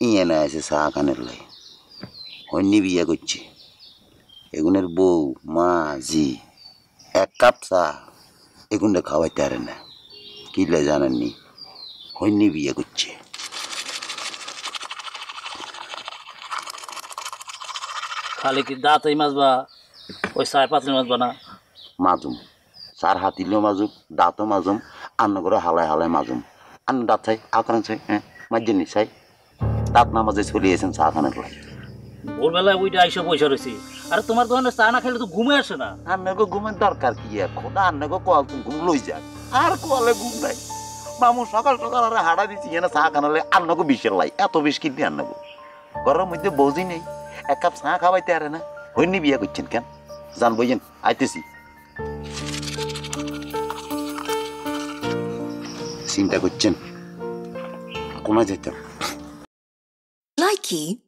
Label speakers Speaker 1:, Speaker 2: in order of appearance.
Speaker 1: ইয়ে না আছে চা কানের লাই অন্য বিয়ে করছে এগুনের বউ মা জি এক কাপ চা এগুনটা খাওয়াইতে পারে না কিলে জানেননি হন্যি বিয়ে করছে
Speaker 2: খালি কি দাঁতই মাছবা ওই চার পাঁচই মাছবা না
Speaker 1: মাজুম চার হাতিলেও মাজুম দাঁতও মাজুম আন্ন করে হালায় হালায় মাজুম আন্ন দাঁত চাই আকারান চাই হ্যাঁ মাঝে নি চাই দাঁত না মাঝে চলে এসেন চা খানের লাই
Speaker 2: ভোরবেলায় ওইটা আইসা পয়সা রয়েছি। আরে তোমার দোকানে চা না খেলে তো ঘুমে আসে না।
Speaker 1: আন্নাকে ঘুমের দরকার কি এখন আন্নাকে কল তুমি ঘুম লই যাক আর কলে ঘুম নাই। মামু সকাল সকাল আর হাড়া দিচ্ছি এনে চা খানালে আন্নাকে বিষের লাই। এত বিষ কিনতে আন্নাকে ঘরের মধ্যে বৌজি নেই। এক কাপ চা খাওয়াইতে আরে না। হইনি বিয়ে করছেন কেন? জান বইয়েন আইতেছি। চিন্তা করছেন? কোনা যেতাম
Speaker 3: Nike